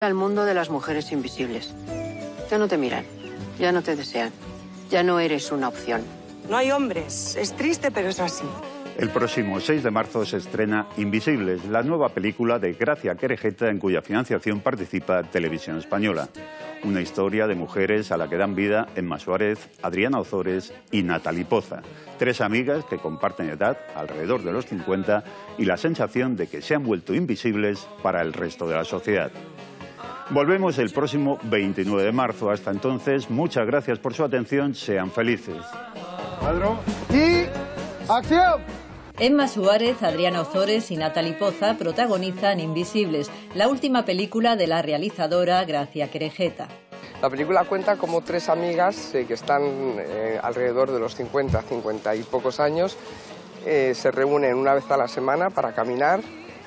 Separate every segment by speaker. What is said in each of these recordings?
Speaker 1: al mundo de las mujeres invisibles. Ya no te miran, ya no te desean, ya no eres una opción.
Speaker 2: No hay hombres. Es triste, pero es así.
Speaker 3: El próximo 6 de marzo se estrena Invisibles, la nueva película de Gracia Querejeta en cuya financiación participa Televisión Española. Una historia de mujeres a la que dan vida Emma Suárez, Adriana Ozores y Natalie Poza. Tres amigas que comparten edad, alrededor de los 50, y la sensación de que se han vuelto invisibles para el resto de la sociedad. Volvemos el próximo 29 de marzo. Hasta entonces, muchas gracias por su atención. Sean felices.
Speaker 4: Cuadro. Y acción.
Speaker 5: Emma Suárez, Adriana Ozores y Natalie Poza protagonizan Invisibles, la última película de la realizadora Gracia Querejeta.
Speaker 6: La película cuenta como tres amigas eh, que están eh, alrededor de los 50, 50 y pocos años, eh, se reúnen una vez a la semana para caminar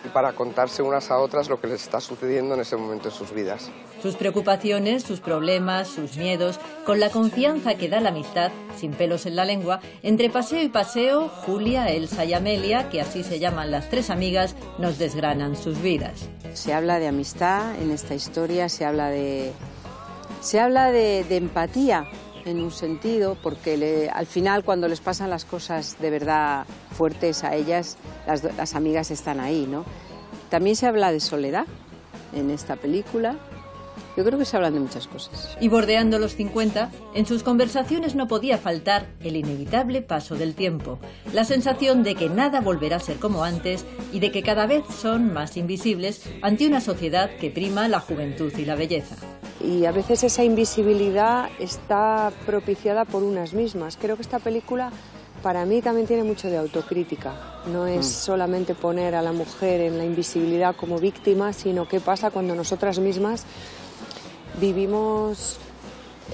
Speaker 6: y para contarse unas a otras lo que les está sucediendo en ese momento en sus vidas.
Speaker 5: Sus preocupaciones, sus problemas, sus miedos, con la confianza que da la amistad, sin pelos en la lengua, entre paseo y paseo, Julia, Elsa y Amelia, que así se llaman las tres amigas, nos desgranan sus vidas.
Speaker 7: Se habla de amistad en esta historia, se habla de, se habla de, de empatía en un sentido, porque al final cuando les pasan las cosas de verdad fuertes a ellas, las, las amigas están ahí, ¿no? También se habla de soledad en esta película. Yo creo que se hablan de muchas cosas.
Speaker 5: Y bordeando los 50, en sus conversaciones no podía faltar el inevitable paso del tiempo, la sensación de que nada volverá a ser como antes y de que cada vez son más invisibles ante una sociedad que prima la juventud y la belleza.
Speaker 8: Y a veces esa invisibilidad está propiciada por unas mismas. Creo que esta película para mí también tiene mucho de autocrítica. No es solamente poner a la mujer en la invisibilidad como víctima, sino qué pasa cuando nosotras mismas vivimos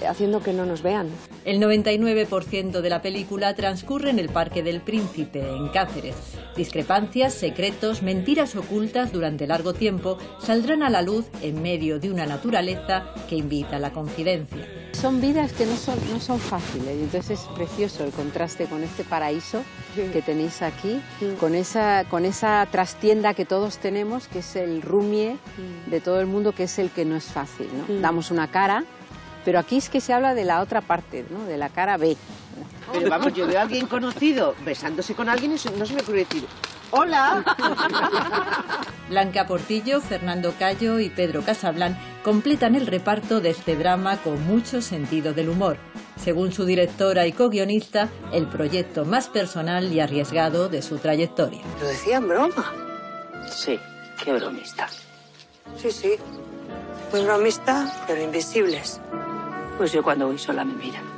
Speaker 8: haciendo que no nos vean.
Speaker 5: El 99% de la película transcurre en el Parque del Príncipe, en Cáceres. Discrepancias, secretos, mentiras ocultas durante largo tiempo saldrán a la luz en medio de una naturaleza que invita a la confidencia.
Speaker 7: Son vidas que no son, no son fáciles, y entonces es precioso el contraste con este paraíso que tenéis aquí, con esa, con esa trastienda que todos tenemos, que es el rumie de todo el mundo, que es el que no es fácil. ¿no? Damos una cara, pero aquí es que se habla de la otra parte, ¿no? de la cara B.
Speaker 9: Pero vamos, yo veo a alguien conocido besándose con alguien y eso no se me ocurre decir, ¡Hola!
Speaker 5: Blanca Portillo, Fernando Cayo y Pedro Casablan completan el reparto de este drama con mucho sentido del humor. Según su directora y co-guionista, el proyecto más personal y arriesgado de su trayectoria.
Speaker 1: Lo decía en broma.
Speaker 9: Sí, qué bromista.
Speaker 2: Sí, sí. Pues bromista, pero invisibles.
Speaker 9: Pues yo cuando voy sola me miran.